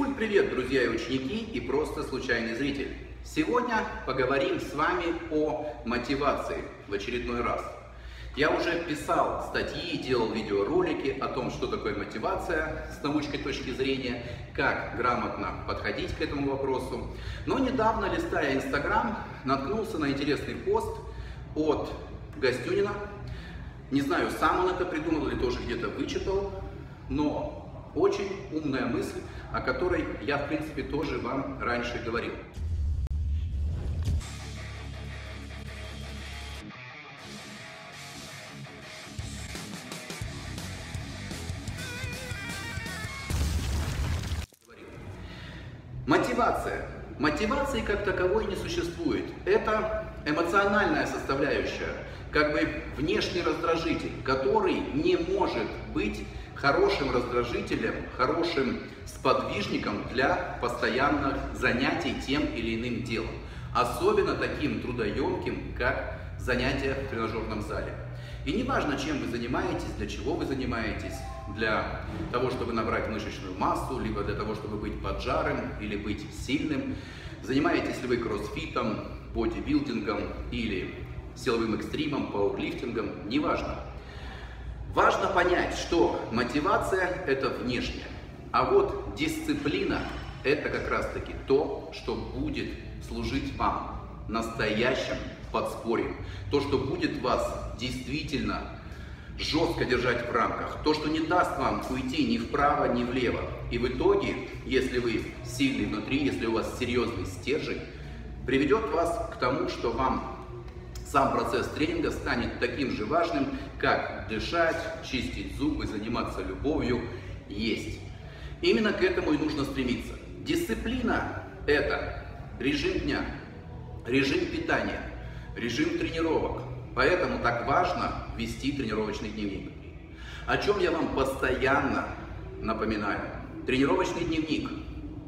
Физкульт, привет, друзья и ученики, и просто случайный зритель. Сегодня поговорим с вами о мотивации в очередной раз. Я уже писал статьи, делал видеоролики о том, что такое мотивация с научной точки зрения, как грамотно подходить к этому вопросу. Но недавно, листая Инстаграм, наткнулся на интересный пост от Гостюнина. Не знаю, сам он это придумал или тоже где-то вычитал, но очень умная мысль, о которой я, в принципе, тоже вам раньше говорил. Мотивация. Мотивации как таковой не существует. Это эмоциональная составляющая, как бы внешний раздражитель, который не может быть хорошим раздражителем, хорошим сподвижником для постоянных занятий тем или иным делом. Особенно таким трудоемким, как занятия в тренажерном зале. И не важно, чем вы занимаетесь, для чего вы занимаетесь, для того, чтобы набрать мышечную массу, либо для того, чтобы быть поджарым или быть сильным. Занимаетесь ли вы кроссфитом, бодибилдингом или силовым экстримом, пауэрлифтингом, неважно. Важно понять, что мотивация – это внешнее, а вот дисциплина – это как раз-таки то, что будет служить вам настоящим подспорьем, то, что будет вас действительно жестко держать в рамках, то, что не даст вам уйти ни вправо, ни влево. И в итоге, если вы сильный внутри, если у вас серьезный стержень, приведет вас к тому, что вам сам процесс тренинга станет таким же важным, как дышать, чистить зубы, заниматься любовью, есть. Именно к этому и нужно стремиться. Дисциплина – это режим дня, режим питания, режим тренировок. Поэтому так важно вести тренировочный дневник. О чем я вам постоянно напоминаю. Тренировочный дневник.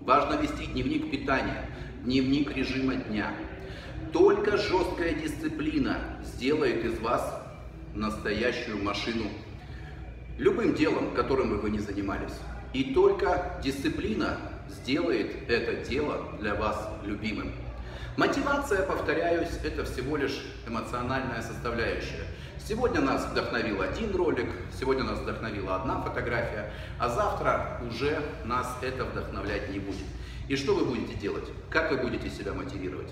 Важно вести дневник питания, дневник режима дня – только жесткая дисциплина сделает из вас настоящую машину любым делом, которым бы вы ни занимались. И только дисциплина сделает это дело для вас любимым. Мотивация, повторяюсь, это всего лишь эмоциональная составляющая. Сегодня нас вдохновил один ролик, сегодня нас вдохновила одна фотография, а завтра уже нас это вдохновлять не будет. И что вы будете делать? Как вы будете себя мотивировать?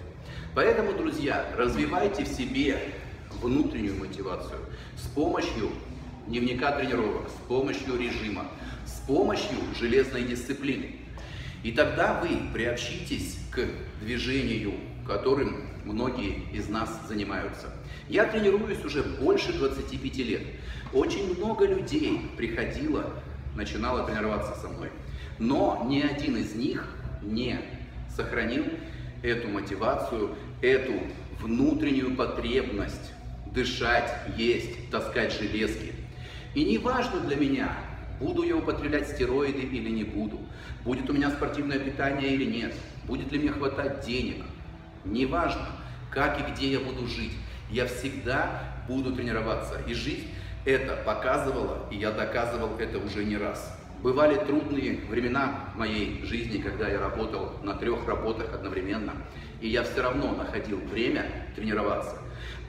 Поэтому, друзья, развивайте в себе внутреннюю мотивацию с помощью дневника тренировок, с помощью режима, с помощью железной дисциплины. И тогда вы приобщитесь к движению, которым многие из нас занимаются. Я тренируюсь уже больше 25 лет. Очень много людей приходило, начинало тренироваться со мной. Но ни один из них не сохранил эту мотивацию, эту внутреннюю потребность дышать, есть, таскать железки. И не важно для меня, буду я употреблять стероиды или не буду, будет у меня спортивное питание или нет, будет ли мне хватать денег. Не важно, как и где я буду жить. Я всегда буду тренироваться. И жизнь это показывала, и я доказывал это уже не раз. Бывали трудные времена в моей жизни, когда я работал на трех работах одновременно, и я все равно находил время тренироваться.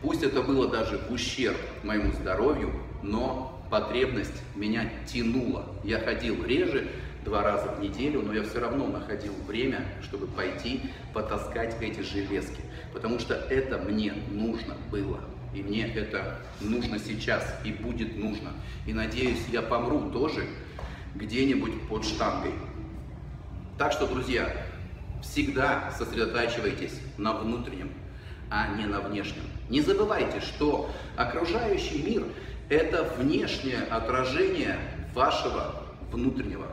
Пусть это было даже в ущерб моему здоровью, но потребность меня тянула. Я ходил реже, два раза в неделю, но я все равно находил время, чтобы пойти потаскать эти железки, потому что это мне нужно было. И мне это нужно сейчас и будет нужно. И надеюсь, я помру тоже где-нибудь под штангой. Так что, друзья, всегда сосредотачивайтесь на внутреннем, а не на внешнем. Не забывайте, что окружающий мир – это внешнее отражение вашего внутреннего.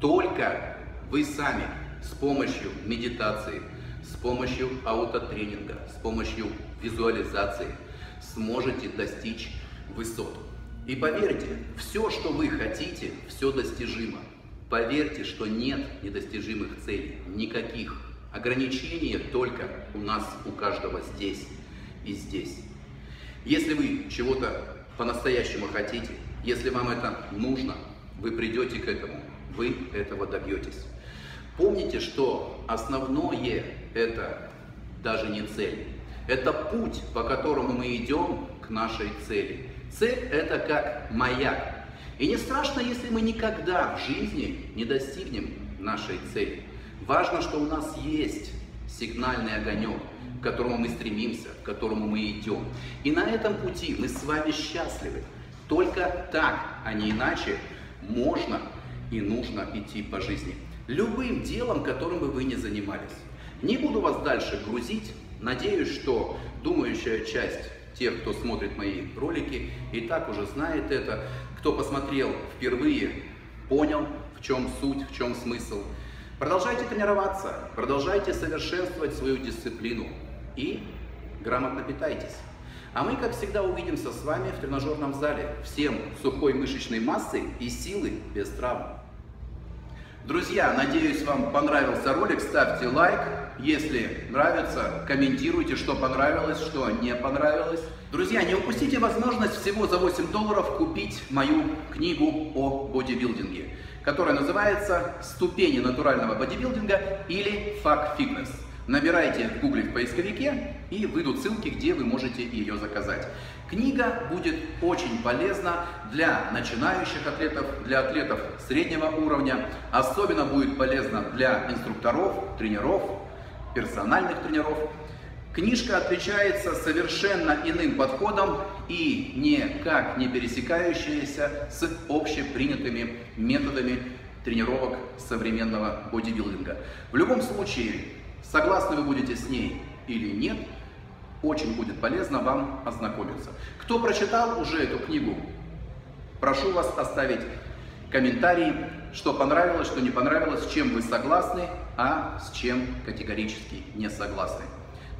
Только вы сами с помощью медитации, с помощью аутотренинга, с помощью визуализации сможете достичь высот. И поверьте, все, что вы хотите, все достижимо. Поверьте, что нет недостижимых целей, никаких. Ограничения только у нас, у каждого здесь и здесь. Если вы чего-то по-настоящему хотите, если вам это нужно, вы придете к этому, вы этого добьетесь. Помните, что основное это даже не цель. Это путь, по которому мы идем к нашей цели. Цель это как маяк. И не страшно, если мы никогда в жизни не достигнем нашей цели. Важно, что у нас есть сигнальный огонек, к которому мы стремимся, к которому мы идем. И на этом пути мы с вами счастливы. Только так, а не иначе, можно и нужно идти по жизни. Любым делом, которым бы вы ни занимались. Не буду вас дальше грузить. Надеюсь, что думающая часть тех, кто смотрит мои ролики, и так уже знает это. Кто посмотрел впервые, понял, в чем суть, в чем смысл. Продолжайте тренироваться, продолжайте совершенствовать свою дисциплину и грамотно питайтесь. А мы, как всегда, увидимся с вами в тренажерном зале. Всем сухой мышечной массы и силы без травм. Друзья, надеюсь, вам понравился ролик. Ставьте лайк. Если нравится, комментируйте, что понравилось, что не понравилось. Друзья, не упустите возможность всего за 8 долларов купить мою книгу о бодибилдинге, которая называется «Ступени натурального бодибилдинга» или «Фак фитнес». Набирайте в гугле в поисковике и выйдут ссылки, где вы можете ее заказать. Книга будет очень полезна для начинающих атлетов, для атлетов среднего уровня. Особенно будет полезна для инструкторов, тренеров, персональных тренеров. Книжка отличается совершенно иным подходом и никак не пересекающаяся с общепринятыми методами тренировок современного бодибилдинга. В любом случае, Согласны вы будете с ней или нет, очень будет полезно вам ознакомиться. Кто прочитал уже эту книгу, прошу вас оставить комментарии, что понравилось, что не понравилось, с чем вы согласны, а с чем категорически не согласны.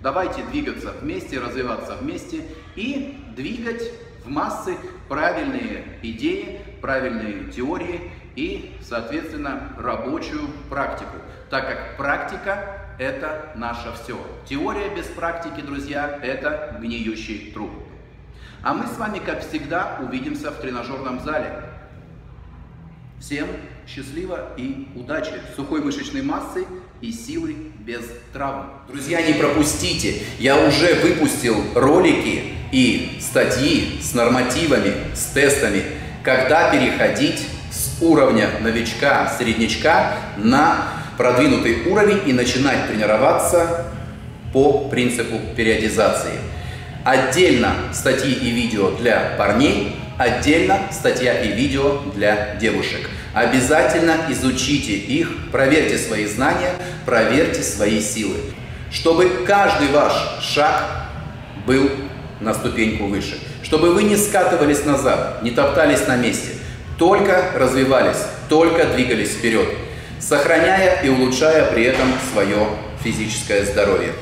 Давайте двигаться вместе, развиваться вместе и двигать в массы правильные идеи, правильные теории и, соответственно, рабочую практику, так как практика это наше все. Теория без практики, друзья, это гниющий труп. А мы с вами, как всегда, увидимся в тренажерном зале. Всем счастливо и удачи, сухой мышечной массы и силы без травм. Друзья, не пропустите, я уже выпустил ролики и статьи с нормативами, с тестами, когда переходить с уровня новичка, среднячка на продвинутый уровень и начинать тренироваться по принципу периодизации. Отдельно статьи и видео для парней, отдельно статья и видео для девушек. Обязательно изучите их, проверьте свои знания, проверьте свои силы, чтобы каждый ваш шаг был на ступеньку выше, чтобы вы не скатывались назад, не топтались на месте, только развивались, только двигались вперед сохраняя и улучшая при этом свое физическое здоровье.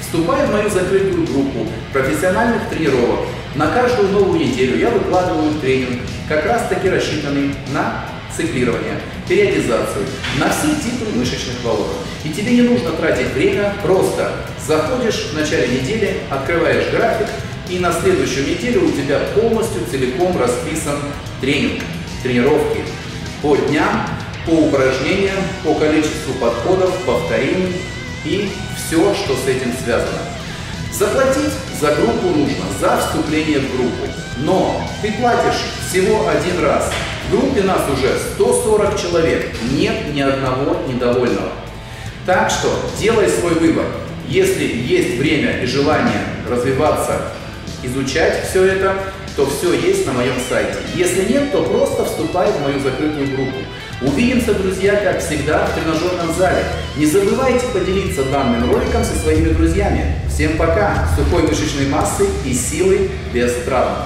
Вступая в мою закрытую группу профессиональных тренировок, на каждую новую неделю я выкладываю тренинг, как раз таки рассчитанный на циклирование, периодизацию, на все типы мышечных волокон. И тебе не нужно тратить время, просто заходишь в начале недели, открываешь график, и на следующую неделю у тебя полностью целиком расписан тренинг, тренировки по дням, по упражнениям, по количеству подходов, повторений и все, что с этим связано. Заплатить за группу нужно, за вступление в группу. Но ты платишь всего один раз. В группе нас уже 140 человек, нет ни одного недовольного. Так что делай свой выбор. Если есть время и желание развиваться, изучать все это, то все есть на моем сайте. Если нет, то просто вступай в мою закрытую группу. Увидимся, друзья, как всегда, в тренажерном зале. Не забывайте поделиться данным роликом со своими друзьями. Всем пока! Сухой мышечной массы и силы без травм.